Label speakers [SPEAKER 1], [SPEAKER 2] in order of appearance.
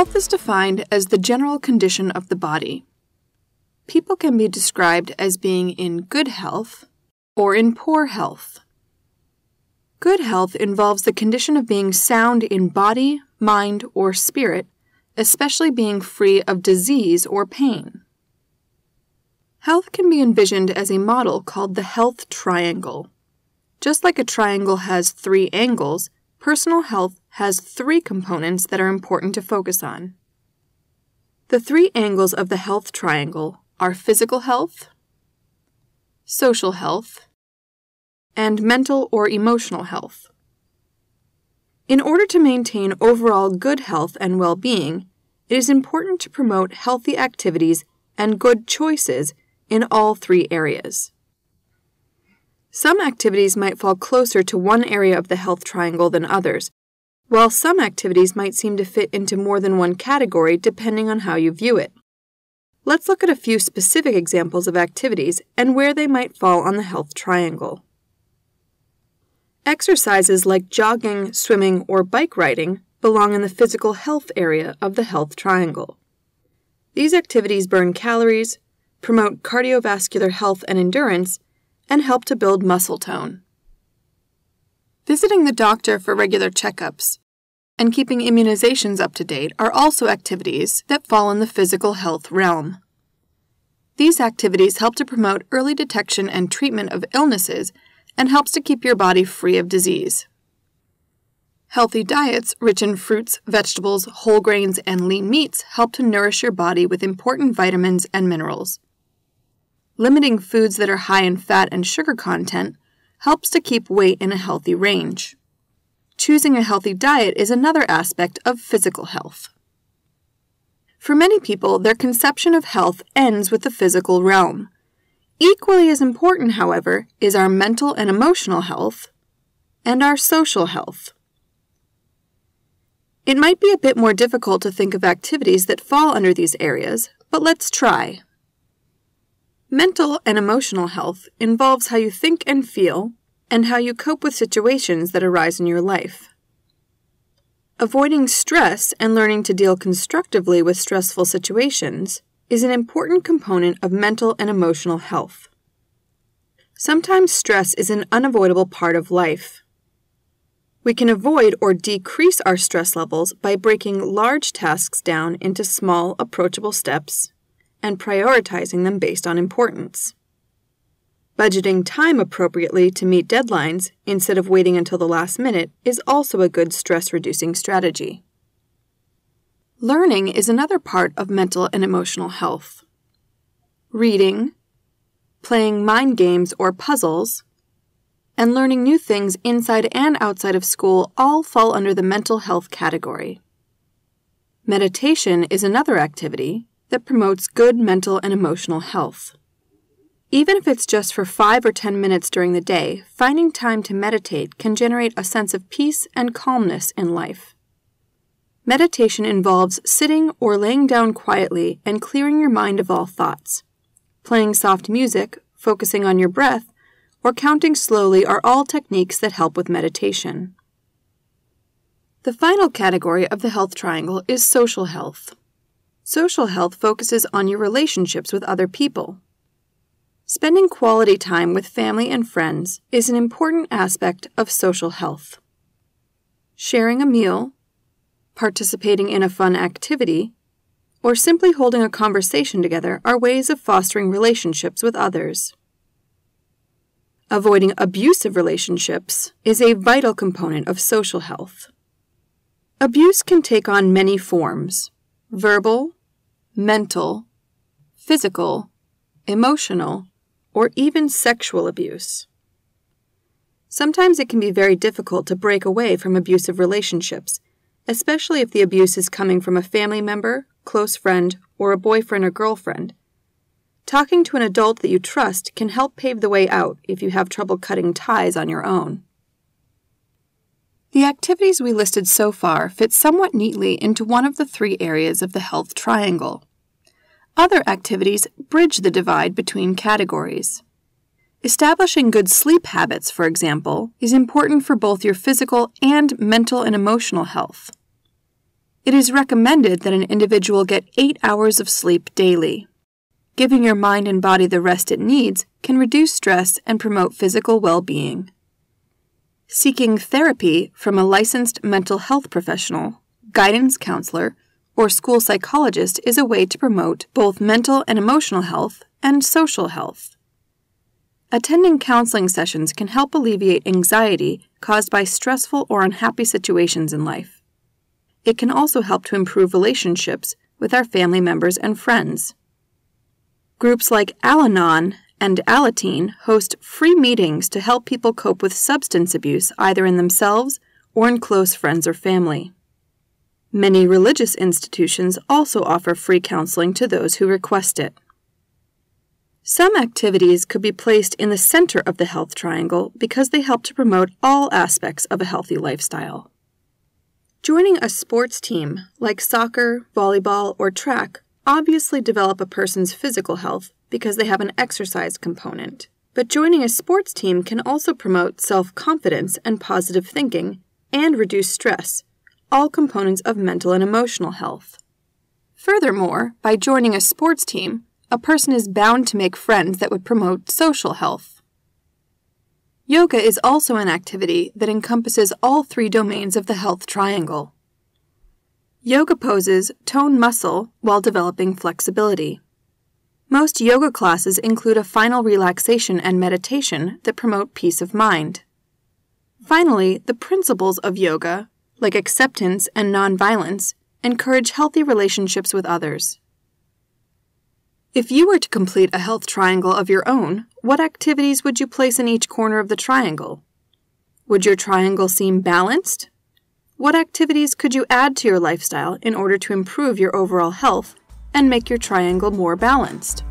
[SPEAKER 1] Health is defined as the general condition of the body. People can be described as being in good health or in poor health. Good health involves the condition of being sound in body, mind, or spirit, especially being free of disease or pain. Health can be envisioned as a model called the health triangle. Just like a triangle has three angles, personal health has three components that are important to focus on. The three angles of the health triangle are physical health, social health, and mental or emotional health. In order to maintain overall good health and well being, it is important to promote healthy activities and good choices in all three areas. Some activities might fall closer to one area of the health triangle than others, while some activities might seem to fit into more than one category depending on how you view it. Let's look at a few specific examples of activities and where they might fall on the health triangle. Exercises like jogging, swimming, or bike riding belong in the physical health area of the health triangle. These activities burn calories, promote cardiovascular health and endurance, and help to build muscle tone. Visiting the doctor for regular checkups and keeping immunizations up to date are also activities that fall in the physical health realm. These activities help to promote early detection and treatment of illnesses and helps to keep your body free of disease. Healthy diets rich in fruits, vegetables, whole grains, and lean meats help to nourish your body with important vitamins and minerals. Limiting foods that are high in fat and sugar content helps to keep weight in a healthy range. Choosing a healthy diet is another aspect of physical health. For many people, their conception of health ends with the physical realm. Equally as important, however, is our mental and emotional health and our social health. It might be a bit more difficult to think of activities that fall under these areas, but let's try. Mental and emotional health involves how you think and feel and how you cope with situations that arise in your life. Avoiding stress and learning to deal constructively with stressful situations is an important component of mental and emotional health. Sometimes stress is an unavoidable part of life. We can avoid or decrease our stress levels by breaking large tasks down into small, approachable steps and prioritizing them based on importance. Budgeting time appropriately to meet deadlines instead of waiting until the last minute is also a good stress reducing strategy. Learning is another part of mental and emotional health. Reading, playing mind games or puzzles, and learning new things inside and outside of school all fall under the mental health category. Meditation is another activity that promotes good mental and emotional health. Even if it's just for 5 or 10 minutes during the day, finding time to meditate can generate a sense of peace and calmness in life. Meditation involves sitting or laying down quietly and clearing your mind of all thoughts. Playing soft music, focusing on your breath, or counting slowly are all techniques that help with meditation. The final category of the health triangle is social health. Social health focuses on your relationships with other people. Spending quality time with family and friends is an important aspect of social health. Sharing a meal, participating in a fun activity, or simply holding a conversation together are ways of fostering relationships with others. Avoiding abusive relationships is a vital component of social health. Abuse can take on many forms verbal, mental, physical, emotional, or even sexual abuse. Sometimes it can be very difficult to break away from abusive relationships, especially if the abuse is coming from a family member, close friend, or a boyfriend or girlfriend. Talking to an adult that you trust can help pave the way out if you have trouble cutting ties on your own. The activities we listed so far fit somewhat neatly into one of the three areas of the health triangle. Other activities bridge the divide between categories. Establishing good sleep habits, for example, is important for both your physical and mental and emotional health. It is recommended that an individual get 8 hours of sleep daily. Giving your mind and body the rest it needs can reduce stress and promote physical well being. Seeking therapy from a licensed mental health professional, guidance counselor, or school psychologist is a way to promote both mental and emotional health and social health. Attending counseling sessions can help alleviate anxiety caused by stressful or unhappy situations in life. It can also help to improve relationships with our family members and friends. Groups like Al Anon and Alateen host free meetings to help people cope with substance abuse either in themselves or in close friends or family. Many religious institutions also offer free counseling to those who request it. Some activities could be placed in the center of the health triangle because they help to promote all aspects of a healthy lifestyle. Joining a sports team like soccer, volleyball, or track obviously develop a person's physical health because they have an exercise component. But joining a sports team can also promote self confidence and positive thinking and reduce stress, all components of mental and emotional health. Furthermore, by joining a sports team, a person is bound to make friends that would promote social health. Yoga is also an activity that encompasses all three domains of the health triangle. Yoga poses tone muscle while developing flexibility. Most yoga classes include a final relaxation and meditation that promote peace of mind. Finally, the principles of yoga, like acceptance and nonviolence, encourage healthy relationships with others. If you were to complete a health triangle of your own, what activities would you place in each corner of the triangle? Would your triangle seem balanced? What activities could you add to your lifestyle in order to improve your overall health and make your triangle more balanced?